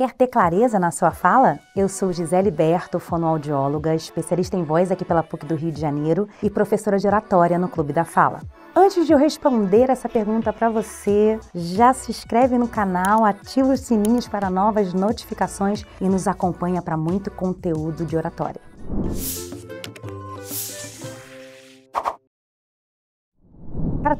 Quer ter clareza na sua fala? Eu sou Gisele Berto, fonoaudióloga, especialista em voz aqui pela PUC do Rio de Janeiro e professora de oratória no Clube da Fala. Antes de eu responder essa pergunta para você, já se inscreve no canal, ativa os sininhos para novas notificações e nos acompanha para muito conteúdo de oratória.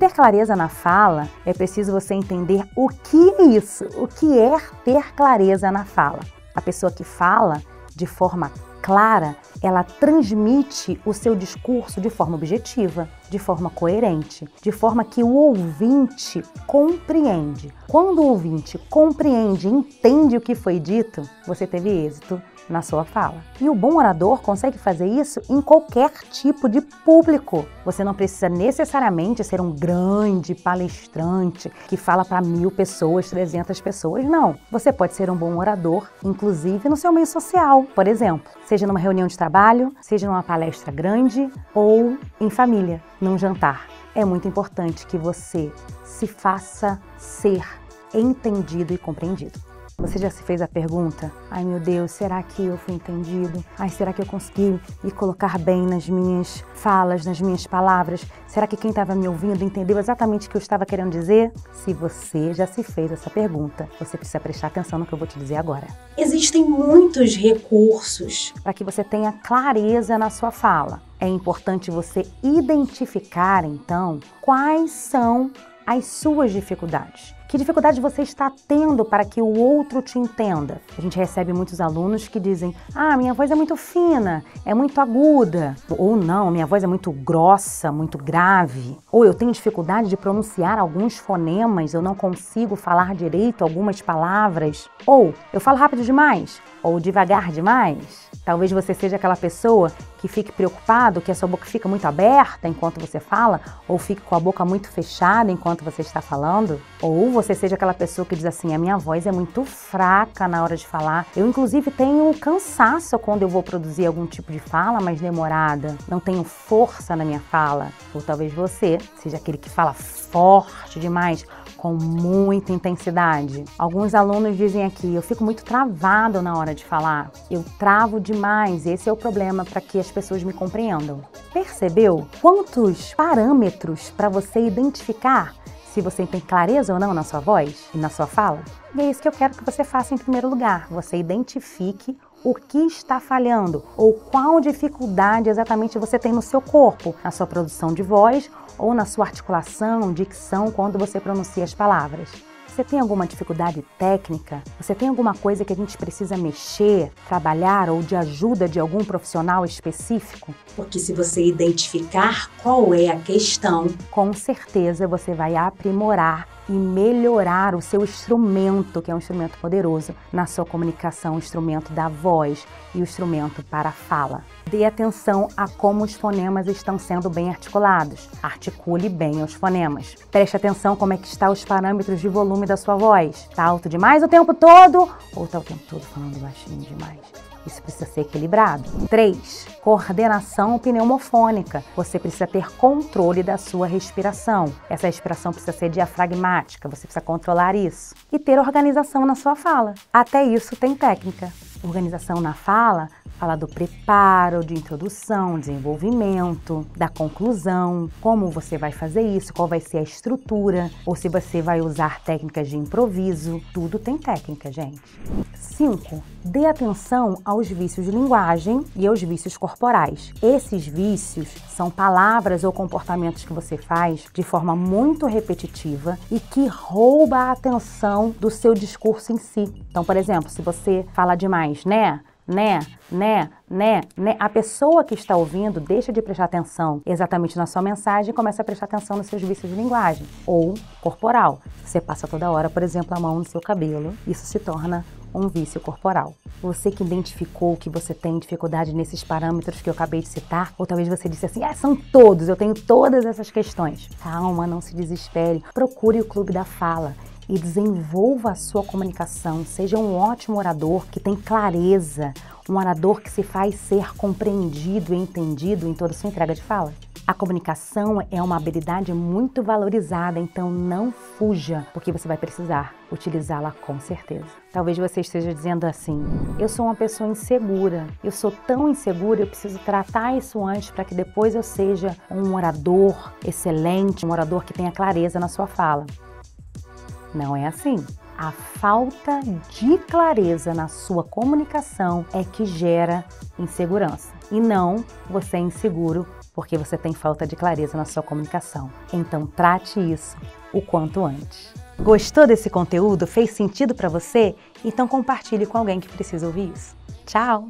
Ter clareza na fala, é preciso você entender o que é isso, o que é ter clareza na fala. A pessoa que fala de forma clara, ela transmite o seu discurso de forma objetiva, de forma coerente, de forma que o ouvinte compreende. Quando o ouvinte compreende, entende o que foi dito, você teve êxito na sua fala. E o bom orador consegue fazer isso em qualquer tipo de público. Você não precisa necessariamente ser um grande palestrante que fala para mil pessoas, 300 pessoas, não. Você pode ser um bom orador, inclusive no seu meio social, por exemplo, seja numa reunião de trabalho, seja numa palestra grande ou em família, num jantar. É muito importante que você se faça ser entendido e compreendido. Você já se fez a pergunta: ai meu Deus, será que eu fui entendido? Ai, será que eu consegui me colocar bem nas minhas falas, nas minhas palavras? Será que quem estava me ouvindo entendeu exatamente o que eu estava querendo dizer? Se você já se fez essa pergunta, você precisa prestar atenção no que eu vou te dizer agora. Existem muitos recursos para que você tenha clareza na sua fala. É importante você identificar, então, quais são as suas dificuldades. Que dificuldade você está tendo para que o outro te entenda? A gente recebe muitos alunos que dizem: Ah, minha voz é muito fina, é muito aguda. Ou não, minha voz é muito grossa, muito grave. Ou eu tenho dificuldade de pronunciar alguns fonemas, eu não consigo falar direito algumas palavras. Ou eu falo rápido demais, ou devagar demais. Talvez você seja aquela pessoa que fique preocupado que a sua boca fica muito aberta enquanto você fala, ou fique com a boca muito fechada enquanto você está falando, ou você seja aquela pessoa que diz assim: a minha voz é muito fraca na hora de falar. Eu, inclusive, tenho cansaço quando eu vou produzir algum tipo de fala mais demorada, não tenho força na minha fala. Ou talvez você seja aquele que fala forte demais com muita intensidade. Alguns alunos dizem aqui: eu fico muito travado na hora de falar, eu travo demais. Esse é o problema para que as pessoas me compreendam. Percebeu quantos parâmetros para você identificar se você tem clareza ou não na sua voz e na sua fala? E é isso que eu quero que você faça em primeiro lugar. Você identifique o que está falhando ou qual dificuldade exatamente você tem no seu corpo, na sua produção de voz ou na sua articulação, dicção quando você pronuncia as palavras. Você tem alguma dificuldade técnica? Você tem alguma coisa que a gente precisa mexer, trabalhar ou de ajuda de algum profissional específico? Porque se você identificar qual é a questão, com certeza você vai aprimorar e melhorar o seu instrumento, que é um instrumento poderoso, na sua comunicação, o instrumento da voz e o instrumento para a fala. Dê atenção a como os fonemas estão sendo bem articulados. Articule bem os fonemas. Preste atenção como é que estão os parâmetros de volume da sua voz. Está alto demais o tempo todo ou está o tempo todo falando baixinho demais? Isso precisa ser equilibrado. 3. Coordenação pneumofônica. Você precisa ter controle da sua respiração. Essa respiração precisa ser diafragmática, você precisa controlar isso. E ter organização na sua fala. Até isso tem técnica. Organização na fala fala do preparo, de introdução, desenvolvimento, da conclusão, como você vai fazer isso, qual vai ser a estrutura, ou se você vai usar técnicas de improviso. Tudo tem técnica, gente. 5. Dê atenção aos vícios de linguagem e aos vícios corporais. Esses vícios são palavras ou comportamentos que você faz de forma muito repetitiva e que rouba a atenção do seu discurso em si. Então, por exemplo, se você fala demais, né? Né, né, né, né. A pessoa que está ouvindo deixa de prestar atenção exatamente na sua mensagem e começa a prestar atenção nos seus vícios de linguagem ou corporal. Você passa toda hora, por exemplo, a mão no seu cabelo, isso se torna um vício corporal. Você que identificou que você tem dificuldade nesses parâmetros que eu acabei de citar, ou talvez você disse assim: ah, são todos, eu tenho todas essas questões. Calma, não se desespere. Procure o Clube da Fala e desenvolva a sua comunicação. Seja um ótimo orador que tem clareza, um orador que se faz ser compreendido e entendido em toda a sua entrega de fala. A comunicação é uma habilidade muito valorizada, então não fuja, porque você vai precisar utilizá-la com certeza. Talvez você esteja dizendo assim: eu sou uma pessoa insegura, eu sou tão insegura, eu preciso tratar isso antes para que depois eu seja um orador excelente, um orador que tenha clareza na sua fala. Não é assim. A falta de clareza na sua comunicação é que gera insegurança. E não você é inseguro porque você tem falta de clareza na sua comunicação. Então trate isso o quanto antes. Gostou desse conteúdo? Fez sentido para você? Então compartilhe com alguém que precisa ouvir isso. Tchau!